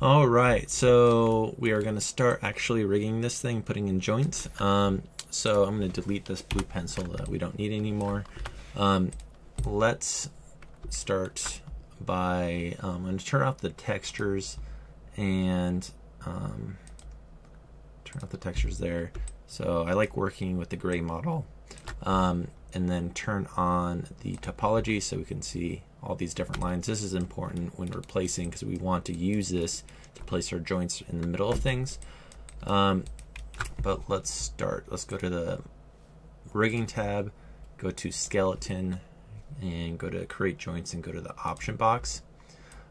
All right, so we are going to start actually rigging this thing, putting in joints. Um, so I'm going to delete this blue pencil that we don't need anymore. Um, let's start by, um, I'm to turn off the textures and um, turn off the textures there. So I like working with the gray model. Um, and then turn on the topology so we can see all these different lines. This is important when replacing because we want to use this to place our joints in the middle of things. Um, but let's start. Let's go to the rigging tab, go to skeleton, and go to create joints and go to the option box.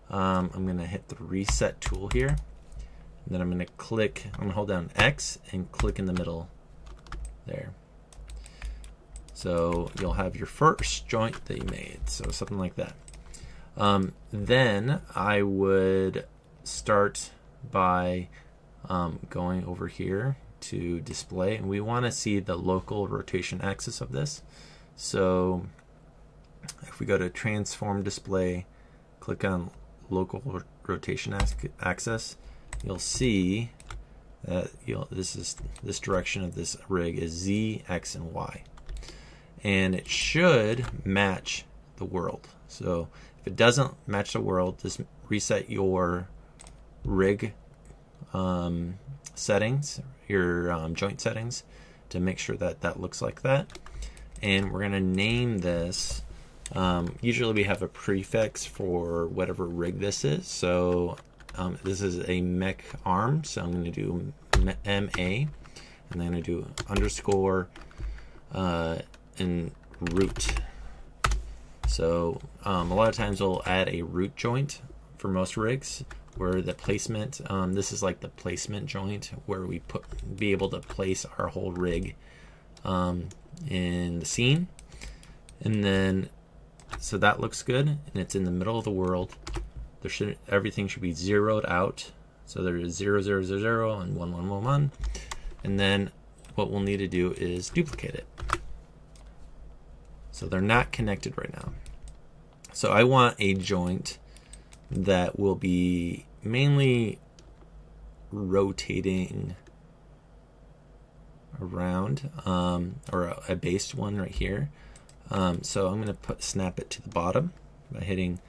Um, I'm going to hit the reset tool here. And then I'm going to click, I'm going to hold down X and click in the middle there. So you'll have your first joint that you made, so something like that. Um, then I would start by um, going over here to display, and we want to see the local rotation axis of this. So if we go to transform display, click on local rotation axis, you'll see that you'll, this is this direction of this rig is z, x, and y and it should match the world. So if it doesn't match the world, just reset your rig um, settings, your um, joint settings, to make sure that that looks like that. And we're going to name this. Um, usually we have a prefix for whatever rig this is. So um, this is a mech arm, so I'm going to do MA, and then to do underscore uh, and root. So um, a lot of times we'll add a root joint for most rigs where the placement, um, this is like the placement joint where we put be able to place our whole rig um, in the scene. And then, so that looks good and it's in the middle of the world. There should, everything should be zeroed out. So there is 0, 0, 0, 0 and 1, 1, 1, 1. And then what we'll need to do is duplicate it. So they're not connected right now. So I want a joint that will be mainly rotating around um, or a, a, based one right here. Um, so I'm going to put snap it to the bottom by hitting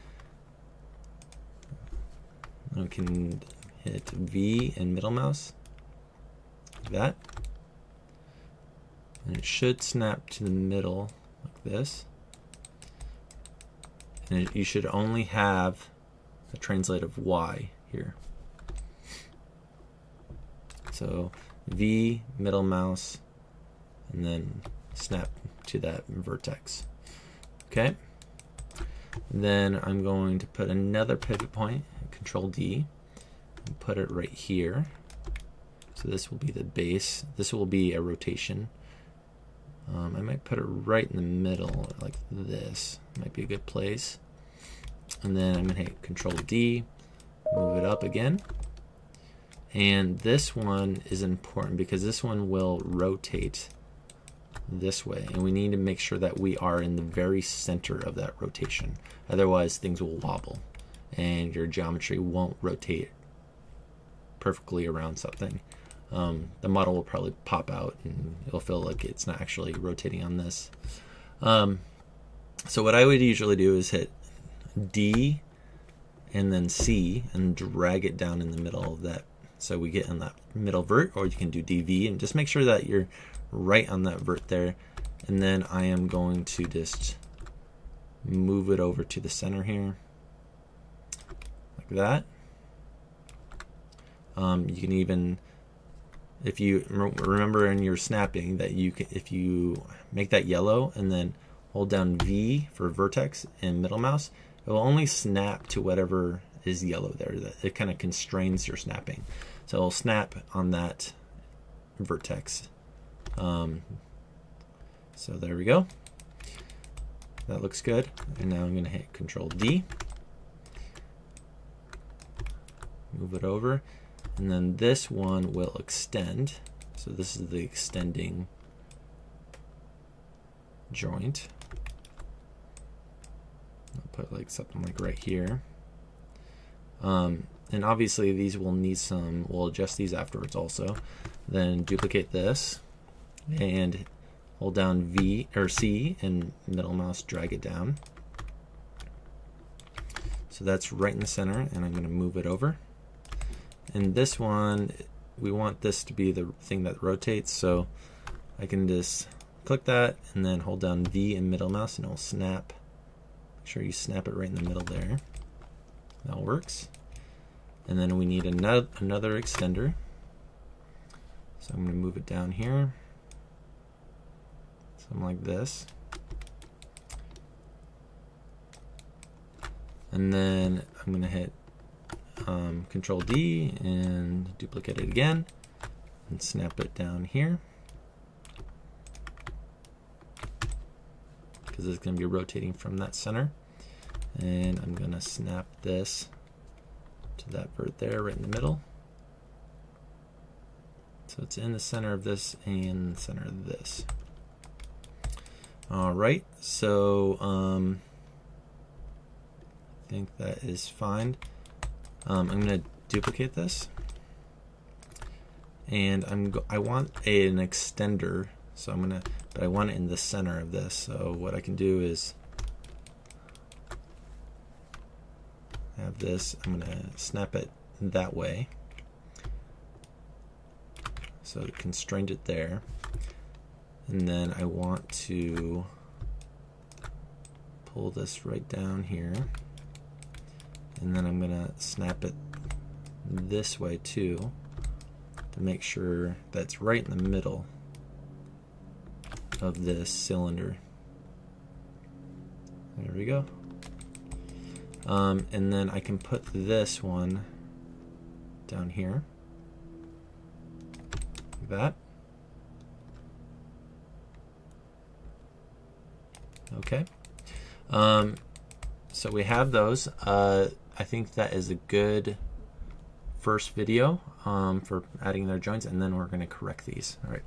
I can hit V and middle mouse like that and it should snap to the middle this. And you should only have a translate of y here. So V, middle mouse, and then snap to that vertex. Okay. Then I'm going to put another pivot point, Control D, and put it right here. So this will be the base. This will be a rotation um, I might put it right in the middle, like this. Might be a good place. And then I'm going to hit Control D, move it up again. And this one is important because this one will rotate this way. And we need to make sure that we are in the very center of that rotation. Otherwise, things will wobble and your geometry won't rotate perfectly around something um, the model will probably pop out and it'll feel like it's not actually rotating on this. Um, so what I would usually do is hit D and then C and drag it down in the middle of that. So we get in that middle vert or you can do DV and just make sure that you're right on that vert there. And then I am going to just move it over to the center here like that. Um, you can even if you remember in your snapping that you can, if you make that yellow and then hold down V for vertex and middle mouse, it will only snap to whatever is yellow there. It kind of constrains your snapping. So it'll snap on that vertex. Um, so there we go. That looks good. And now I'm going to hit Control D. Move it over. And then this one will extend. So this is the extending joint. I'll put like something like right here. Um, and obviously these will need some, we'll adjust these afterwards also. Then duplicate this and hold down V or C and middle mouse drag it down. So that's right in the center and I'm going to move it over. And this one, we want this to be the thing that rotates. So I can just click that and then hold down V and middle mouse and it'll snap. Make sure you snap it right in the middle there. That works. And then we need another, another extender. So I'm going to move it down here. Something like this. And then I'm going to hit um, Control D and duplicate it again and snap it down here. Because it's going to be rotating from that center. And I'm going to snap this to that vert there, right in the middle. So it's in the center of this and the center of this. All right, so um, I think that is fine. Um, I'm going to duplicate this, and I'm I want a, an extender, so I'm gonna, but I want it in the center of this. So what I can do is have this. I'm gonna snap it that way. So constrain it there. And then I want to pull this right down here. And then I'm gonna snap it this way too to make sure that's right in the middle of this cylinder. There we go. Um, and then I can put this one down here that. Okay. Um, so we have those. Uh, I think that is a good first video um, for adding their joints, and then we're going to correct these. All right.